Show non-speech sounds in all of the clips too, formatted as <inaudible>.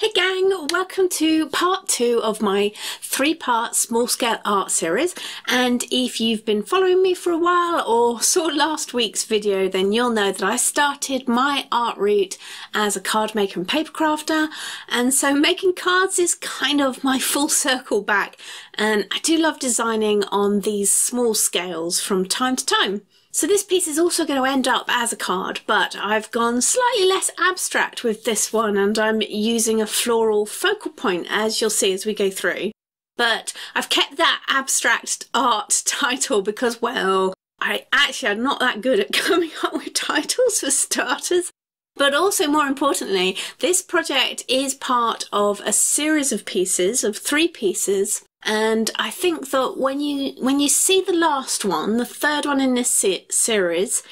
Hey gang, welcome to part two of my three-part small-scale art series. And if you've been following me for a while or saw last week's video then you'll know that I started my art route as a card maker and paper crafter. And so making cards is kind of my <laughs> full circle back. And I do love designing on these small scales from time to time. So this piece is also going to end up as a card, but I've gone slightly less abstract with this one and I'm using a floral focal point as you'll see as we go through. But I've kept that abstract art <laughs> title because, well, I actually am not that good at <laughs> coming up with titles for starters. But also more importantly, this project is part of a series of pieces, of three pieces, and I think that when you when you see the last one, the third one in this se series,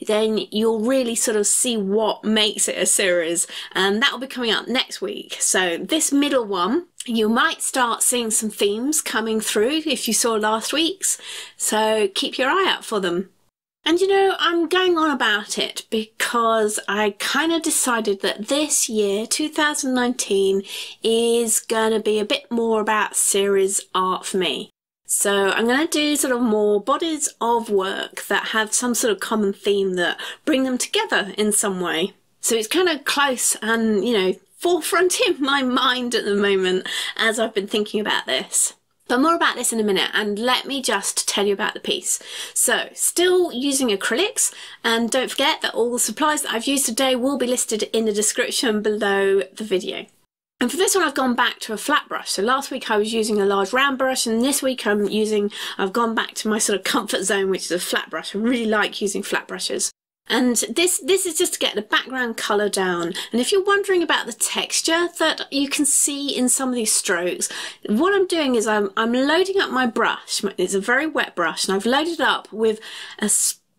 then you'll really sort of see what makes it a series, and that will be coming out next week. So this middle one, you might start seeing some themes coming through if you saw last week's. So keep your eye out for them. And you know, I'm going on about it because I kind of decided that this year, 2019, is going to be a bit more about series art for me. So I'm going to do sort of more bodies of work that have some sort of common theme that bring them together in some way. So it's kind of close and, you know, forefront in my <laughs> mind at the moment as I've been thinking about this. But more about this in a minute and let me just tell you about the piece. So still using acrylics and don't forget that all the supplies that I've used today will be listed in the description below the video. And for this one I've gone back to a flat brush. So last week I was using a large round brush and this week I'm using, I've gone back to my sort of comfort zone which is a flat brush. I really like using flat brushes. And this, this is just to get the background colour down. And if you're wondering about the texture that you can see in some of these strokes, what I'm doing is I'm, I'm loading up my brush. It's a very wet brush and I've loaded it up with a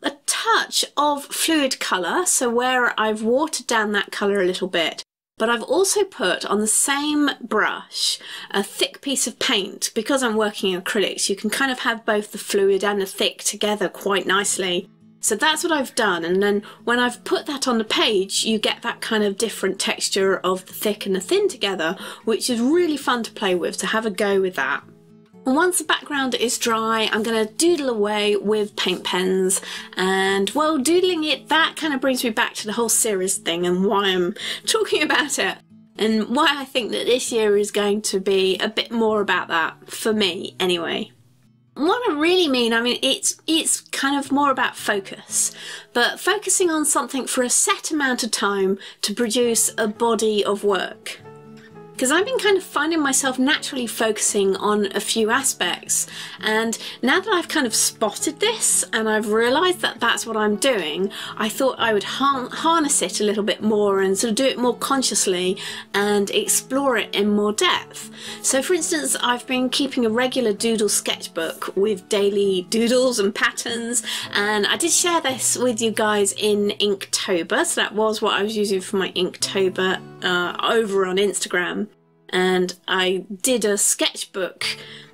a touch of fluid colour, so where I've watered down that colour a little bit. But I've also put on the same brush a thick piece of paint. Because I'm working in acrylics, you can kind of have both the fluid and the thick together quite nicely. So that's what I've done and then when I've put that on the page you get that kind of different texture of the thick and the thin together which is really fun to play with, to have a go with that. And once the background is dry, I'm going to doodle away with paint pens. And while doodling it, that kind of brings me back to the whole series thing and why I'm <laughs> talking about it. And why I think that this year is going to be a bit more about that, for me anyway. What I really mean, I mean, it's it's kind of more about focus, but focusing on something for a set amount of time to produce a body of work because I've been kind of finding myself naturally focusing on a few aspects. And now that I've kind of spotted this and I've realised that that's what I'm doing, I thought I would harness it a little bit more and sort of do it more consciously and explore it in more depth. So, for instance, I've been keeping a regular doodle sketchbook with daily doodles and patterns, and I did share this with you guys in Inktober, so that was what I was using for my Inktober uh, over on Instagram and I did a sketchbook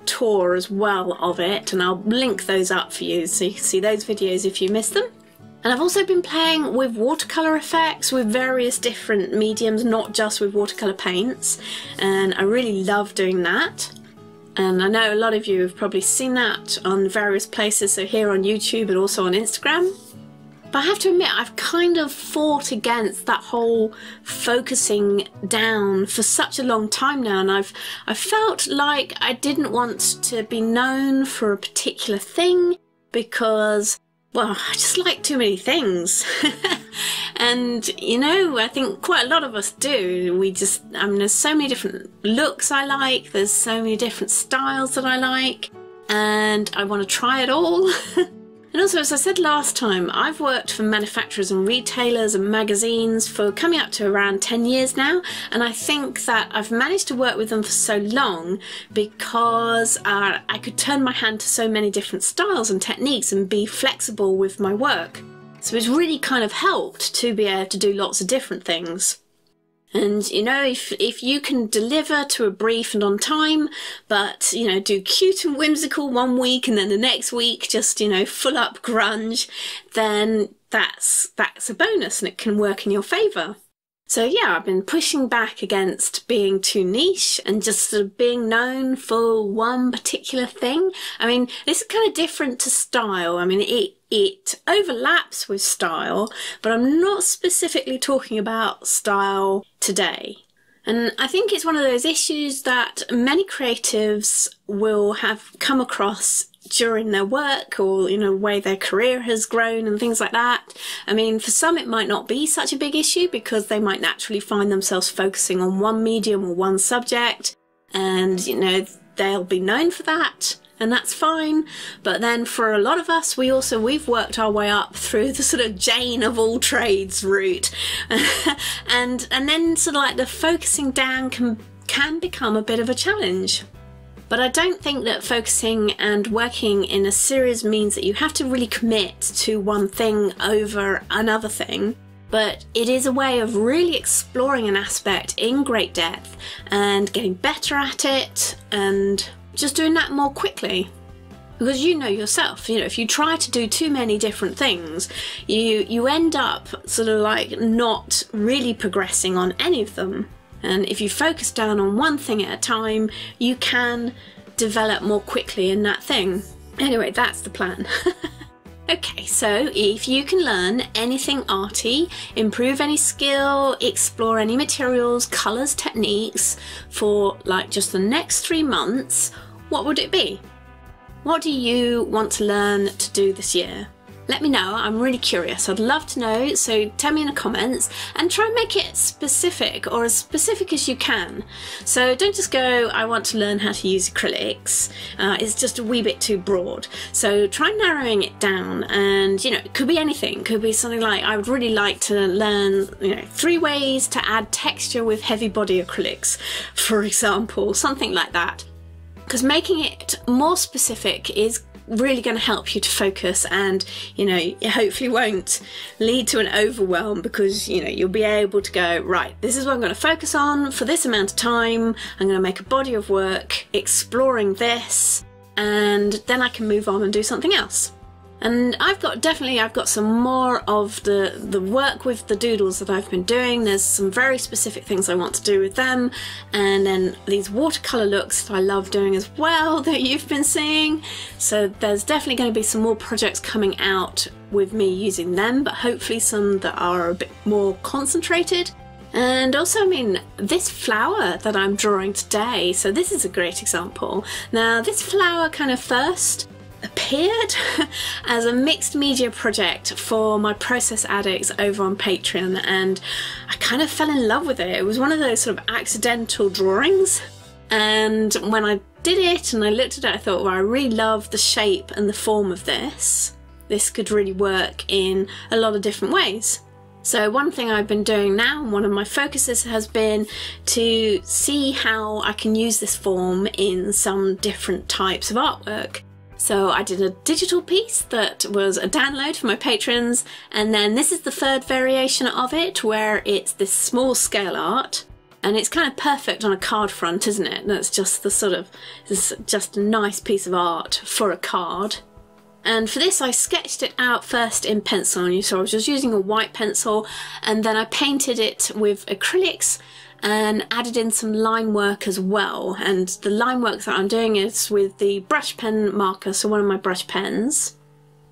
tour as well of it and I'll link those up for you so you can see those videos if you miss them. And I've also been playing with watercolour effects with various different mediums, not just with watercolour paints, and I really love doing that. And I know a lot of you have probably seen that on various places, so here on YouTube and also on Instagram. But I have to admit, I've kind of fought against that whole focusing down for such a long time now, and I've I felt like I didn't want to be known for a particular thing because, well, I just like too many things. <laughs> and you know, I think quite a lot of us do. We just, I mean, there's so many different looks I like, there's so many different styles that I like, and I want to try it all. <laughs> Also, as I said last time, I've worked for manufacturers and retailers and magazines for coming up to around 10 years now, and I think that I've managed to work with them for so long because uh, I could turn my hand to so many different styles and techniques and be flexible with my work. So it's really kind of helped to be able to do lots of different things. And you know, if if you can deliver to a brief and on time, but you know, do cute and whimsical one week and then the next week just you know full up grunge, then that's that's a bonus and it can work in your favour. So yeah, I've been pushing back against being too niche and just sort of being known for one particular thing. I mean, this is kind of different to style. I mean, it it overlaps with style, but I'm not specifically talking about style today. And I think it's one of those issues that many creatives will have come across during their work or, you know, way their career has grown and things like that. I mean, for some, it might not be such a big issue because they might naturally find themselves focusing on one medium or one subject and, you know, they'll be known for that and that's fine. But then for a lot of us, we also, we've worked our way up through the sort of Jane of all trades route. <laughs> and, and then sort of like the focusing down can, can become a bit of a challenge. But I don't think that focusing and working in a series means that you have to really commit to one thing over another thing. But it is a way of really exploring an aspect in great depth and getting better at it and just doing that more quickly because you know yourself you know if you try to do too many different things you you end up sort of like not really progressing on any of them and if you focus down on one thing at a time, you can develop more quickly in that thing. Anyway, that's the plan. <laughs> okay, so if you can learn anything arty, improve any skill, explore any materials, colours, techniques for like just the next three months, what would it be? What do you want to learn to do this year? let me know. I'm really curious. I'd love to know. So tell me in the comments and try and make it specific or as specific as you can. So don't just go, I want to learn how to use acrylics. Uh, it's just a wee bit too broad. So try narrowing it down and, you know, it could be anything. It could be something like, I would really like to learn, you know, three ways to add texture with heavy body acrylics, for example, something like that because making it more specific is really going to help you to focus and you know it hopefully won't lead to an overwhelm because you know you'll be able to go right this is what i'm going to focus on for this amount of time. I'm going to make a body of work exploring this and then i can move on and do something else and I've got definitely I've got some more of the the work with the doodles that I've been doing. There's some very specific things I want to do with them. And then these watercolor looks that I love doing as well <laughs> that you've been seeing. So there's definitely going to be some more projects coming out with me using them but hopefully some that are a bit more concentrated. And also, I mean, this flower that I'm drawing today, so this is a great example. Now, this flower kind of first appeared <laughs> as a mixed media project for my process addicts over on Patreon and I kind of fell in love with it. It was one of those sort of accidental drawings and when I did it and I looked at it I thought well I really love the shape and the form of this. This could really work in a lot of different ways. So one thing I've been doing now, one of my focuses has been to see how I can use this form in some different types of artwork. So I did a digital piece that was a download for my patrons, and then this is the third variation of it, where it's this small scale art. And it's kind of perfect on a card front, isn't it? That's just the sort of, just a nice piece of art for a card. And for this I sketched it out first in pencil, and so I was just using a white pencil, and then I painted it with acrylics and added in some line work as well. And the line work that I'm doing is with the brush pen marker, so one of my brush pens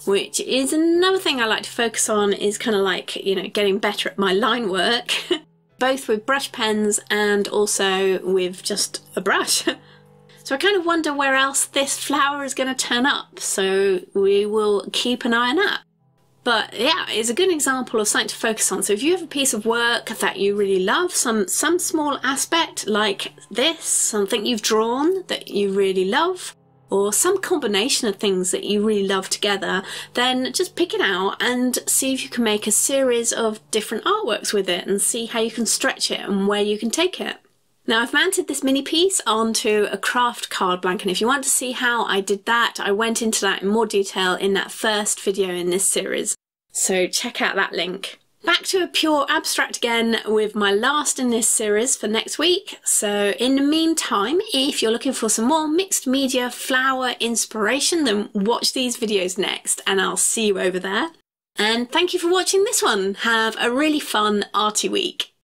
which is another thing I like to focus on is kind of like, you know, getting better at my line work, <laughs> both with brush pens and also with just a brush. <laughs> so I kind of wonder where else this flower is going to turn up, so we will keep an eye on that. But yeah, it's a good example of something to focus on. So if you have a piece of work that you really love, some some small aspect like this, something you've drawn that you really love, or some combination of things that you really love together, then just pick it out and see if you can make a series of different artworks with it and see how you can stretch it and where you can take it. Now I've mounted this mini piece onto a craft card blank and if you want to see how I did that, I went into that in more detail in that first video in this series. So check out that link. Back to a pure abstract again with my last in this series for next week. So in the meantime, if you're looking for some more mixed media flower inspiration, then watch these videos next and I'll see you over there. And thank you for watching this one. Have a really fun arty week.